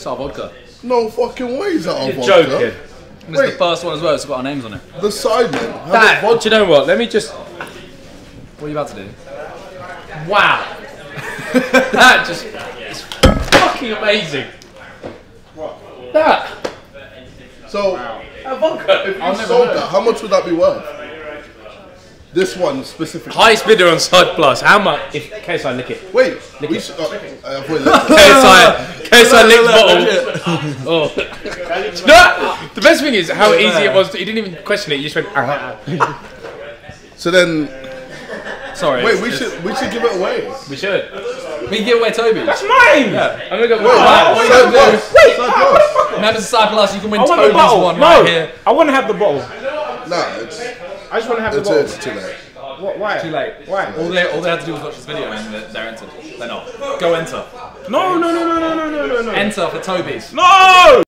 It's our vodka. No fucking way is that our You're vodka. joking. It's Wait. the first one as well. It's got our names on it. The Sidemen. That, vodka. do you know what? Let me just. What are you about to do? Wow. that just. It's fucking amazing. That. So, A vodka. if you sold that, how much would that be worth? This one specifically. Highest bidder on Side Plus. How much? If case I lick it. Wait, we it. should. Uh, I thought that's our next bottle. Oh. No, the best thing is how easy it was. To, he didn't even question it. You just went. Uh-huh. so then. Sorry. Wait, we should we should give it away. We should. We can give away Tobi. That's mine. Yeah. I'm gonna go. Wait, wow. Wait, so close. Wait, so close. Now there's a side plus. You can win Tobi's one no, right here. I want to have the bottle. No, it's. I just want to have the bottle. It's too late. What, why? Too late. Why? All they all they had to do was watch this video and they're, they're entered. They're not. Go enter. No, no, no, no, no, no, no, no. Enter for Tobi's. No!